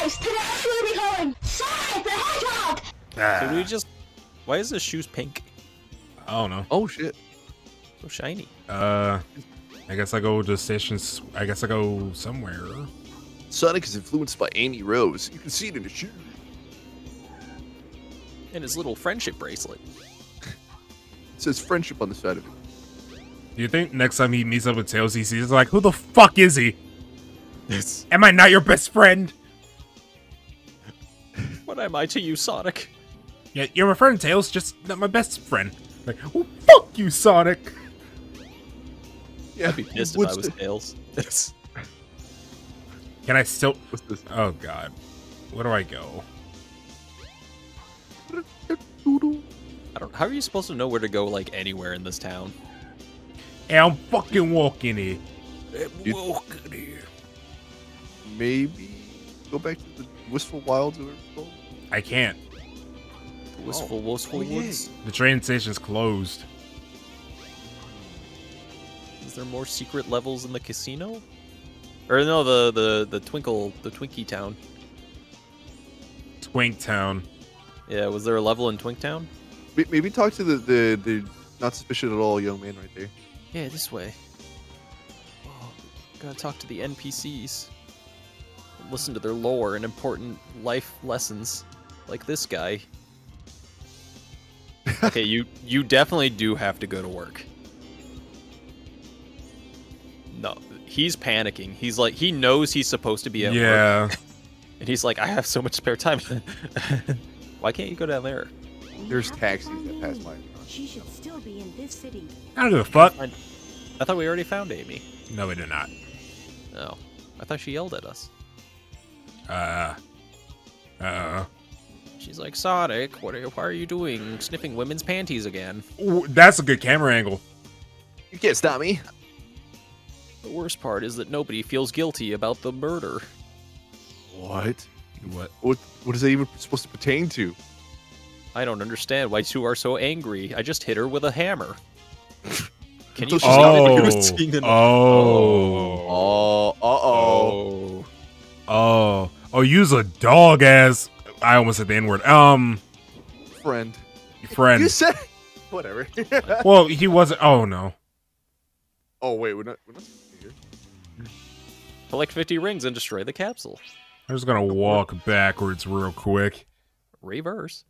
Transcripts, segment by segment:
guys, today we'll be calling Sonic the Hedgehog! Did we Ah, just? Why is his shoes pink? I don't know. Oh shit. So shiny. Uh, I guess I go to stations. I guess I go somewhere. Sonic is influenced by Amy Rose. You can see it in his shoes. And his little friendship bracelet. It says friendship on the side of it. Do you think next time he meets up with Tails, he sees like, who the fuck is he? It's, Am I not your best friend? What am I to you, Sonic? Yeah, you're my friend, Tails, just not my best friend. Like, oh, fuck you, Sonic. Yeah. I'd be pissed if I was the- Tails. Can I still? What's this? Oh god, where do I go? I don't. How are you supposed to know where to go, like anywhere in this town? Hey, I'm fucking walking here. You- Maybe go back to the Wistful Wilds or whatever it's called. I can't. The wistful, wistful Oh, yeah. woods. The train station's closed. Is there more secret levels in the casino? Or no, the the the Twinkle, the Twinkie Town. Twink Town. Yeah, was there a level in Twink Town? Maybe talk to the, the, the not suspicious at all young man right there. Yeah, this way. Oh, gotta talk to the NPCs. Listen to their lore and important life lessons, like this guy. okay, you you definitely do have to go to work. No, he's panicking. He's like he knows he's supposed to be at work, Yeah. and he's like, I have so much spare time. Why can't you go down there? There's taxis that pass by. She should still be in this city. I don't give a fuck. I thought we already found Amy. No, we did not. No, I thought she yelled at us. Uh. Uh. She's like, Sonic, what are, why are you doing? Sniffing women's panties again. Ooh, that's a good camera angle. You can't stop me. The worst part is that nobody feels guilty about the murder. What? What? What? What is that even supposed to pertain to? I don't understand why two are so angry. I just hit her with a hammer. Can you She's stop not even Oh. gonna sing the- Oh. Oh. Oh. Oh. Oh. Oh, use a dog ass. I almost said the N word. Um, Friend. friend. You said. Whatever. Well, he wasn't. Oh no. oh wait, we're not. We're not here. Collect 50 rings and destroy the capsule. I'm just gonna walk backwards real quick. Reverse.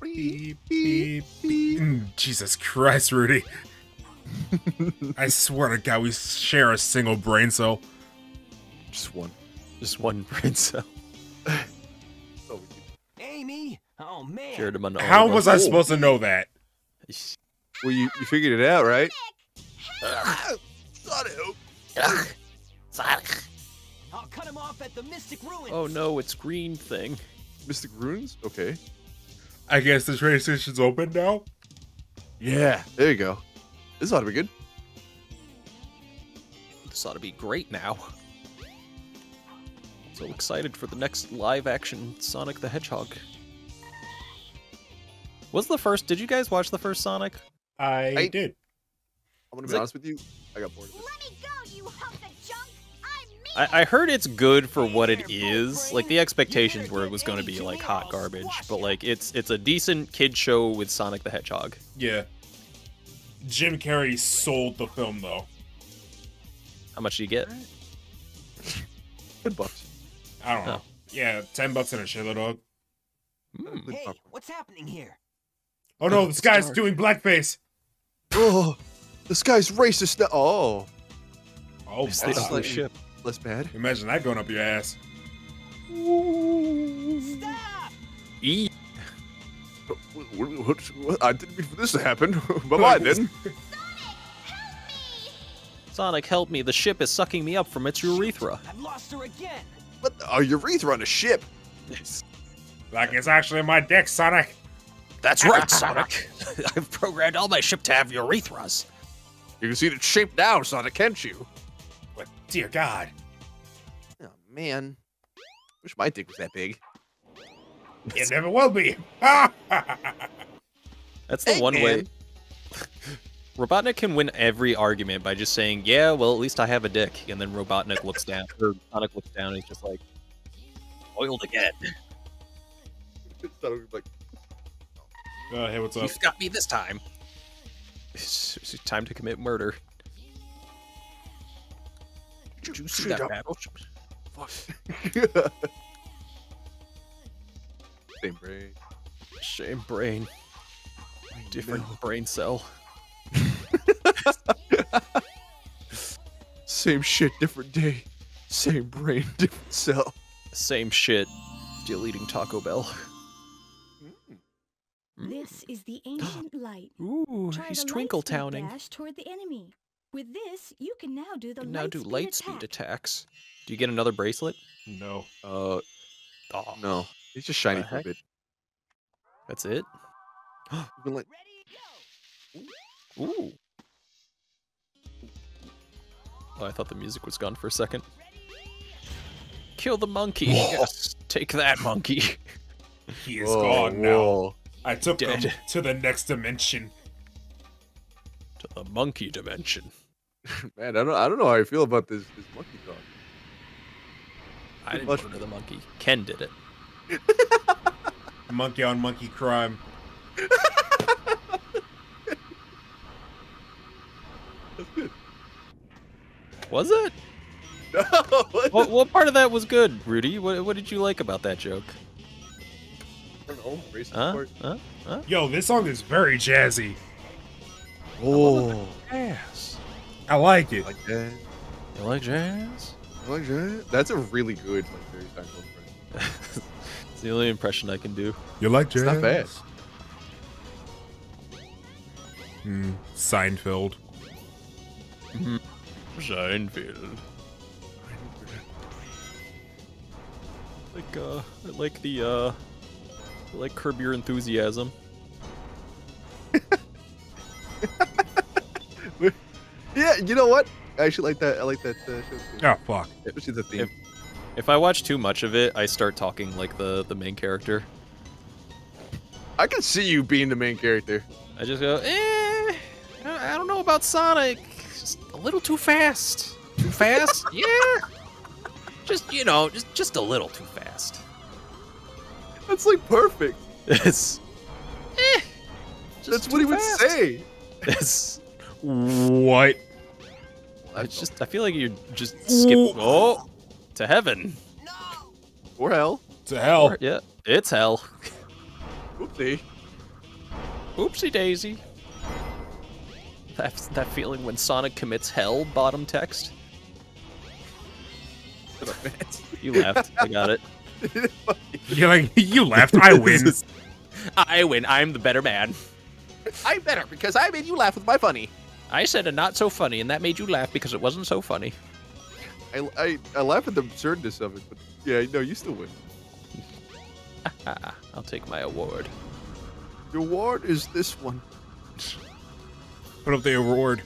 Beep, Beep, beep. Mm, Jesus Christ, Rudy. I swear to God, we share a single brain cell. Just one. Just one brain cell. Oh, we can- Amy? Oh man. Shared him How of was our- I supposed to know that? Well, you, you figured it out, right? I'll cut him off at the Mystic Ruins. Oh no, it's green thing. Mystic Ruins? Okay. I guess the train station's open now. Yeah. There you go. This ought to be good. This ought to be great now. So excited for the next live action Sonic the Hedgehog. Was the first? Did you guys watch the first Sonic? I, I- did. I'm gonna be it- honest with you. I got bored of it. Let me go, you hump of junk! I'm! I, I heard it's good for what it is. Like the expectations were it was going to be like hot garbage, but like it's it's a decent kid show with Sonic the Hedgehog. Yeah. Jim Carrey sold the film though. How much do you get? Good bucks. I don't know. Oh. Yeah, ten bucks and a shitload dog. Hmm. Hey, what's happening here? Oh no, oh, this guy's Start. doing blackface. Oh, this guy's racist now. Oh, Oh, It's That's Stop. wow. the ship. less bad. imagine that going up your ass. Stop! E. What, what, what, what- I didn't mean for this to happen. bye bye then. Sonic, help me! Sonic, help me. The ship is sucking me up from its urethra. I've lost her again. What? The, oh, urethra on a ship. Like it's actually my dick, Sonic. That's right, Sonic. I've programmed all my ship to have urethras. You can see it shape now, Sonic, can't you? But dear God. Oh man, wish my dick was that big. It never will be. That's the Hey, one way. man. Robotnik can win every argument by just saying, "Yeah, well, at least I have a dick," and then Robotnik looks down, or Sonic looks down, and he's just like, Oiled again. Thought it was like, Uh, hey, what's up? You've got me this time. It's, it's time to commit murder. Did you see Shoot that up. battleship? Same brain. Shame brain. Different brain cell. Same shit, different day. Same brain, different cell. Same shit. Still eating Taco Bell. This is the ancient light. Ooh, Try he's twinkle light towning. dash toward the enemy. With this, you can now do the Can now light do speed light attack. speed attacks. Do you get another bracelet? No. Uh, Oh, no. He's just shiny for a bit. That's it? You've Ooh. Oh, I thought the music was gone for a second. Kill the monkey. Yes. Take that, monkey. He is whoa, gone now. Whoa. I took him Dead. to the next dimension. to the monkey dimension. Man, I don't, I don't know how I feel about this, this monkey talk. I didn't much- go to the monkey. Ken did it. Monkey on monkey crime. Was it? No, what? What, what part of that was good, Rudy? What, what did you like about that joke? I don't know. Huh? part. Huh? Huh? Yo, this song is very jazzy. Oh, Yes. I like it. I like that. You like jazz? Like that. That's a really good, like, very Seinfeld impression. it's the only impression I can do. You like jazz? It's not bad. Hmm. Seinfeld. Seinfeld. Like uh, I like the uh, I like curb your enthusiasm. Yeah, you know what? I actually like that. I like that uh, show too. Oh fuck. Especially the theme. If- If I watch too much of it, I start talking like the the main character. I can see you being the main character. I just go, eh, I I don't know about Sonic. Just a little too fast. Too fast? yeah. Just you know, just just a little too fast. That's like perfect. It's. Eh, That's what too he would fast. say. It's. What? I just I feel like you're just skip. Oh, to heaven. No. Or hell. To hell. Or- yeah, it's hell. Oopsie. Oopsie daisy. That that feeling when Sonic commits hell. Bottom text. You laughed. I got it. You're like you left. I win. I win. I'm the better man. I'm better because I made you laugh with my funny. I said a not so funny, and that made you laugh because it wasn't so funny. I, I, I laugh at the absurdness of it, but yeah, no, you still win. I'll take my award. The award is this one. Put up the award.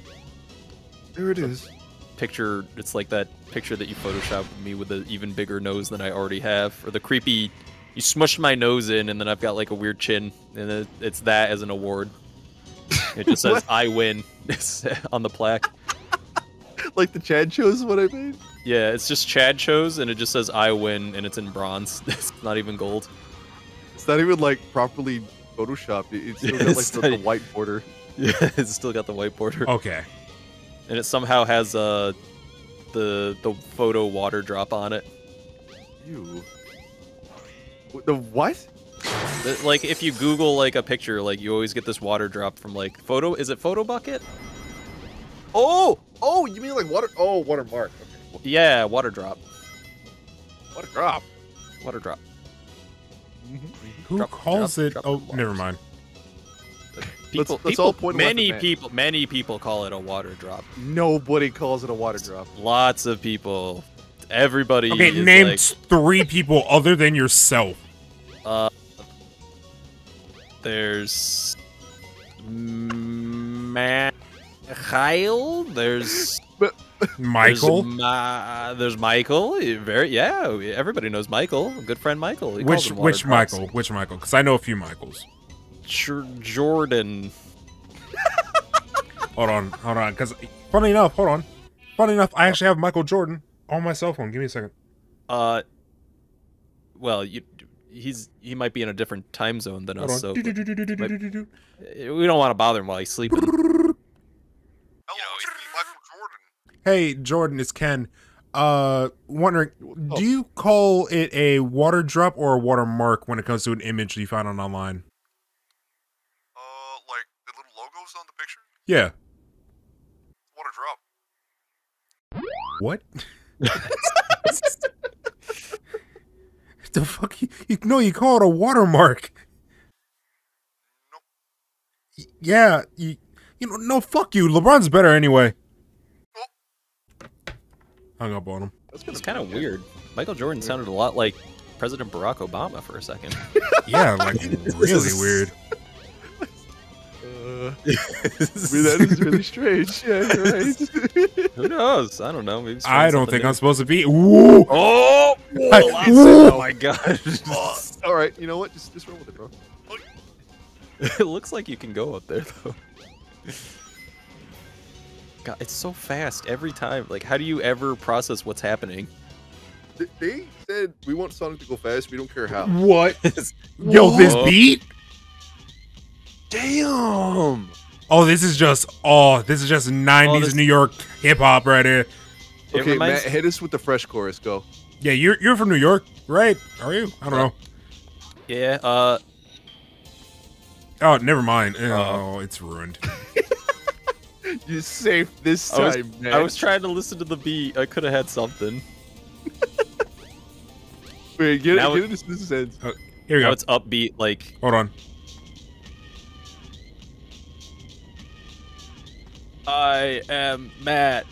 There it is. Picture, it's like that picture that you photoshopped me with an even bigger nose than I already have, or the creepy. You smushed my nose in, and then I've got like a weird chin, and it, it's that as an award. It just says "I win" on the plaque. Like the Chad shows what I made. Yeah, it's just Chad chose, and it just says "I win," and it's in bronze. It's not even gold. It's not even like properly photoshopped. It's still Yeah, got like it's the, the white border. Yeah, it's still got the white border, Okay. And it somehow has uh the the photo water drop on it. Ew. The what? The- Like if you Google like a picture, like you always get this water drop from like photo. Is it photo bucket? Oh, oh, you mean like water? Oh, watermark. Okay. Yeah, water drop. Water drop. Water drop. Who Drop- calls drop- it? drop oh, never mind. People, let's people all point many at Matt. people, many people call it a water drop. Nobody calls it a water drop. Lots of people. Everybody. Okay, name like, three people other than yourself. Uh, there's Mikhail. There's Michael. There's, Ma- there's Michael. Very yeah. Everybody knows Michael. Good friend Michael. He calls Which him which. Michael? Which Michael? Because I know a few Michaels. Jor- Jordan. Hold on, hold on. Because funny enough, hold on. Funny enough, I actually have Michael Jordan on my cell phone. Give me a second. Uh. well, you, he's he might be in a different time zone than Hold us, on. so Do-do-do-do-do-do-do-do. we don't want to bother him while he's sleeping. Hello, it's Michael Jordan. Hey, Jordan, it's Ken. Uh, wondering, Oh. do you call it a water drop or a watermark when it comes to an image you found on online? Uh, like the little logos on the picture? Yeah. What a drop. What? the fuck? You, you no, you call it a watermark. Nope. Y- Yeah, you, you know, no, fuck you. LeBron's better anyway. Hung up on him. It's kind of weird. Michael Jordan sounded a lot like President Barack Obama for a second. Yeah, like really weird. Uh, I mean, that is really strange. Yeah, you're right. Who knows? I don't know. Maybe I don't think new. I'm supposed to be. Ooh, Oh! I- Watson, Whoa! oh my god! All right, you know what? Just, just roll with it, bro. it looks like you can go up there though. God, it's so fast every time. Like, how do you ever process what's happening? They said we want Sonic to go fast. We don't care how. what? Yo, this beat? Damn. Oh, this is just oh, this is just '90s this- New York hip hop right here. Okay, reminds- Matt, hit us with the fresh chorus. Go. Yeah, you're you're from New York, right? Are you? I don't know. Yeah. Uh. Oh, never mind. Oh, Uh-oh. it's ruined. You're safe this I was, time, man. I was trying to listen to the beat. I could have had something. Wait, get, Now get it- it. This, this ends. Here we Now go. it's upbeat. Like, Hold on. I am Matt.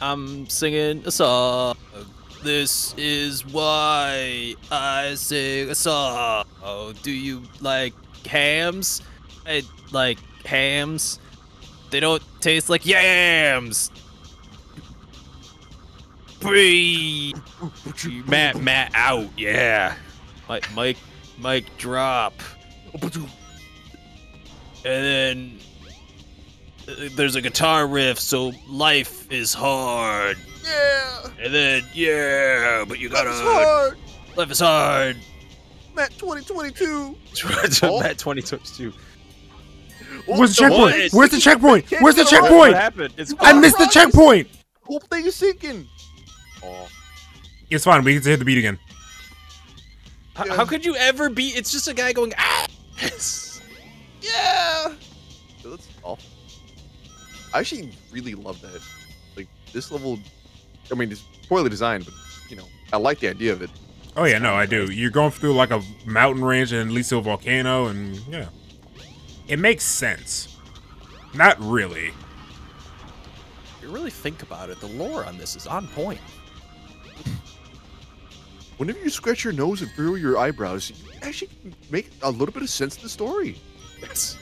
I'm singing a song. This is why I sing a song. Oh, do you like hams? I like hams. They don't taste like yams. Breathe. Matt, Matt out. Yeah. Mike, Mike, Mike drop. And then there's a guitar riff, so life is hard. Yeah. And then yeah, but you gotta That's hard. life is hard. Matt 2022. oh. Matt 2022. Where's the checkpoint? what? Where's the checkpoint? Where's the get around. What checkpoint? happened? It's I missed the checkpoint. Whole thing is sinking. Oh. It's fine. We get to hit the beat again. H- How could you ever be? It's just a guy going ah. Yeah. That's awful. I actually really love that. Like this level. I mean, it's poorly designed, but you know, I like the idea of it. Oh yeah, no, I do. You're going through like a mountain range and leads to a volcano, and yeah, it makes sense. Not really. If you really think about it, the lore on this is on point. Whenever you scratch your nose and furrow your eyebrows, you actually make a little bit of sense of the story. Yes.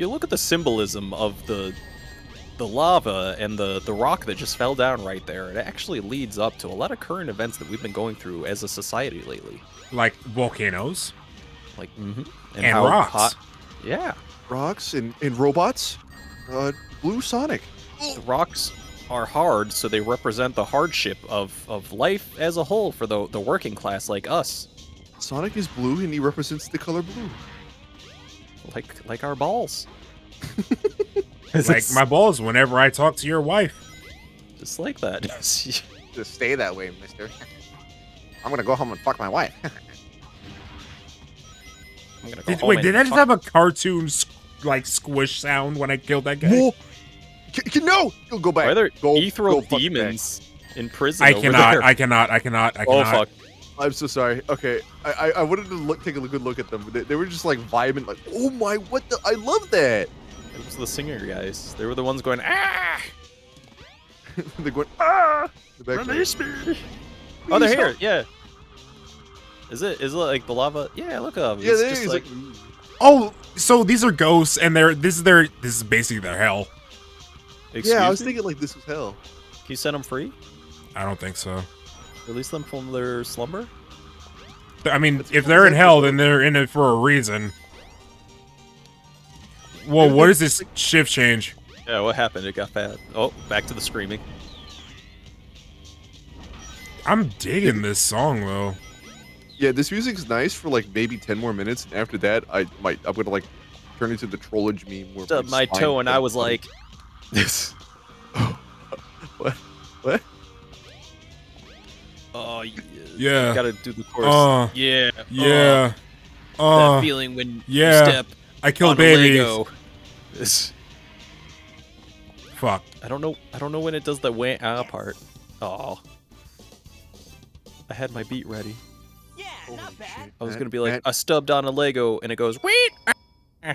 If you look at the symbolism of the the lava and the the rock that just fell down right there, it actually leads up to a lot of current events that we've been going through as a society lately. Like volcanoes Like mm-hmm. and, rocks. yeah, Rocks and, and robots. Uh, Blue Sonic. the rocks are hard, so they represent the hardship of, of life as a whole for the the working class like us, Sonic is blue and he represents the color blue. Like like our balls. like my balls whenever I talk to your wife. just like that. Just stay that way, mister. I'm gonna go home and fuck my wife. I'm gonna go Did, home wait, did I just have a cartoon like squish sound when I killed that guy? Whoa! C- c- no! Go, go back. Why are there go, ethereal go fuck demons in prison? I over cannot, there? I cannot, I cannot, I oh fuck! Back. I'm so sorry. Okay, I I, I wanted to look, take a good look at them. They, they were just like vibing, like, oh my, what the? I love that. It was the singer guys. They were the ones going ah. They're going ah. The back Release me. Oh, they're here. Yeah. Is it? Is it like the lava? Yeah, look up. Yeah, It's there just is like, like, Oh, so these are ghosts, and they're this is their this is basically their hell. excuse yeah. I was me? thinking like this was hell. Can you set them free? I don't think so. Release them from their slumber? I mean, That's if they're in hell, then they're in it for a reason. Whoa, Maybe what they- is this shift change? Yeah. What happened? It got bad. Oh, back to the screaming. I'm digging this song though. Yeah, this music's nice for like maybe ten more minutes, and after that, I might I'm gonna like turn into the trollage meme where Stubbed my spine toe and I was like, this. what? What? Oh, yeah. Yeah. Gotta do the chorus. Uh, yeah. Yeah. Uh, Uh, that feeling when yeah. you step I killed on babies. a Lego. This. Fuck. I don't know. I don't know when it does the wah ah part. Oh. I had my beat ready. Yeah, not bad. I was gonna be like, Matt- I stubbed on a Lego, and it goes wait. ah."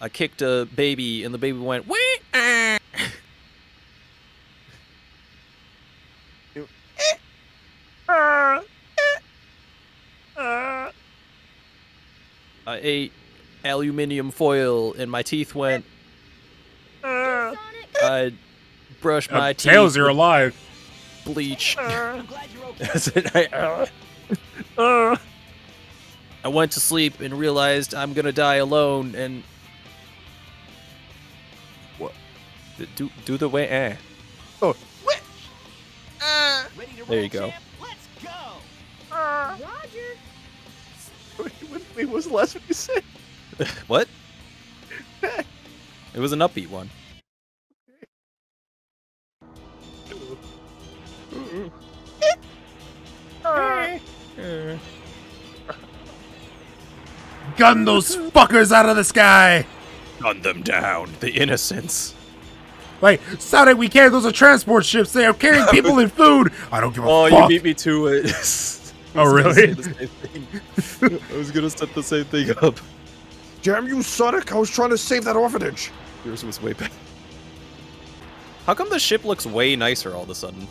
I kicked a baby, and the baby went wait. ah." I ate aluminium foil, and my teeth went. Sonic. I brushed Uh, my teeth. Tails, you're alive. bleach. I'm glad you're okay. That's it. I, uh, uh. I went to sleep and realized I'm gonna die alone and. What? Do do the way. Eh. Oh, Ready There you go. champ? Go. what, wait, was the last one you said? What? It was an upbeat one. Gun those fuckers out of the sky. Gun them down, the innocents. Like, Sonic, we can't. Those are transport ships. They are carrying people and food. I don't give a Oh, fuck. Oh, you beat me to it. Oh, really? I was gonna set the same thing up. Damn you, Sonic! I was trying to save that orphanage. Yours was way better. How come the ship looks way nicer all of a sudden?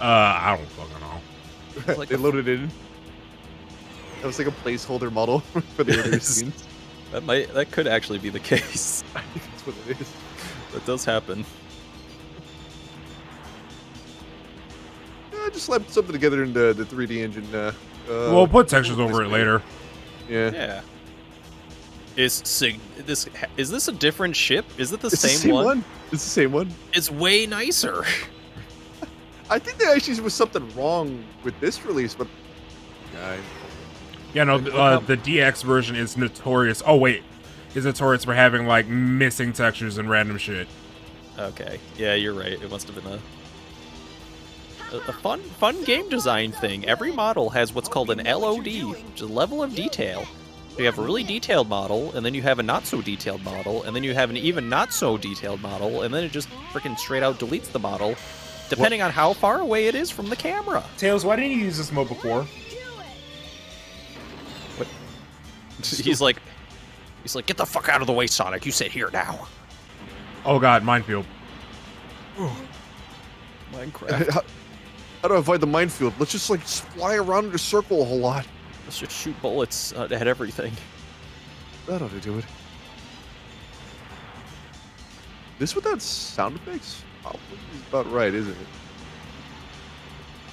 Uh, I don't fucking know. Like they loaded it in. That was like a placeholder model for the other scenes. That might that could actually be the case. I think that's what it is. That does happen. I just slapped something together in the, the 3D engine. Uh, uh, we'll put textures over it later. Yeah. Yeah. Is sig- this is this a different ship? Is it the, It's same, the same one? one. It's the same one. It's way nicer. I think there actually was something wrong with this release, but yeah, I- Yeah, no, uh, the DX version is notorious. Oh wait, is notorious for having like missing textures and random shit. Okay. Yeah, you're right. It must have been a a, a fun fun game design thing. Every model has what's called an LOD, which is a level of detail. So You have a really detailed model, and then you have a not so detailed model, and then you have an even not so detailed model, and then it just freaking straight out deletes the model, depending on how far away it is from the camera. Tails, why didn't you use this mode before? He's like, he's like, get the fuck out of the way, Sonic. You sit here now. Oh god, minefield. Minecraft. how, how do I avoid the minefield? Let's just like s- fly around in a circle a whole lot. Let's just shoot bullets uh, at everything. That ought to do it. This without sound effects? Probably is about right, isn't it?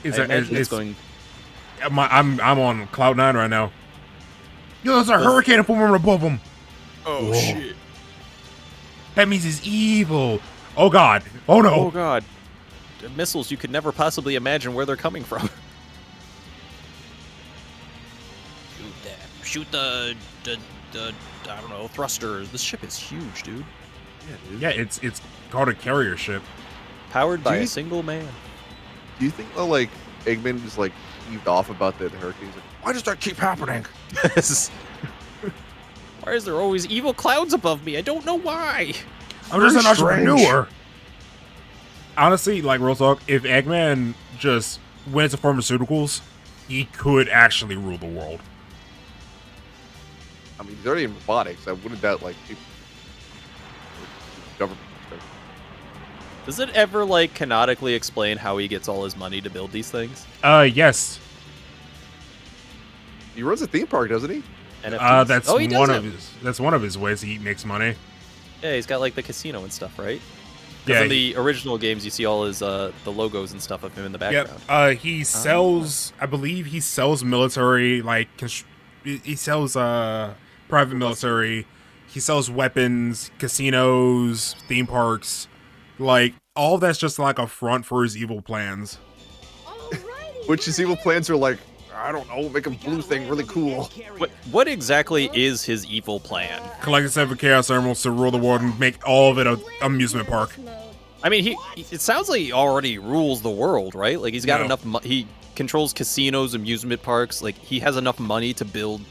Is that, imagine is, it's going. I'm, I'm I'm on cloud nine right now. Yo, there's a hurricane forming above him. Oh Whoa. shit! That means he's evil. Oh god. Oh no. Oh god! The missiles you could never possibly imagine where they're coming from. Shoot that! Shoot the the the I don't know thrusters. This ship is huge, dude. Yeah, dude. Yeah, it's it's called a carrier ship. Powered by Do a single man. Do you think though, like Eggman is like heaved off about the, the hurricanes? Like, Why does that keep happening? why is there always evil clouds above me? I don't know why. I'm just an Very strange. entrepreneur. Honestly, like real talk, if Eggman just went to pharmaceuticals, he could actually rule the world. I mean, he's already in robotics. I wouldn't doubt like people, government. stuff. Does it ever like canonically explain how he gets all his money to build these things? Uh, yes. He runs a theme park, doesn't he? NFTs? Uh, that's oh, he one of his. That's one of his ways he makes money. Yeah, he's got like the casino and stuff, right? Yeah. Because in the original games, you see all his uh, the logos and stuff of him in the Yep. background. Uh, he sells. I believe he sells military like. Const- he he sells uh private military. He sells weapons, casinos, theme parks. Like all that's just like a front for his evil plans. Which his evil plans are like, I don't know, make a blue thing really cool. What what exactly is his evil plan? Collect seven Chaos Emeralds to rule the world and make all of it an amusement park. I mean, he, he it sounds like he already rules the world, right? Like he's got No. enough. Mo- he controls casinos, amusement parks. Like he has enough money to build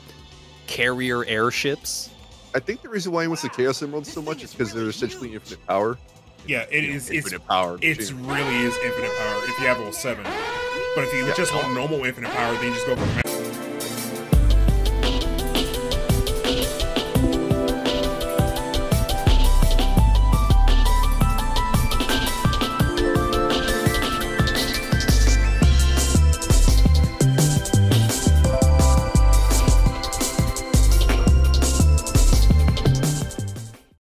carrier airships. I think the reason why he wants the Chaos Emeralds so much is because they're essentially infinite power. Yeah, it is. It's infinite power. it's machine. really is infinite power if you have all seven. But if you Yeah. just want normal infinite power, then you just go for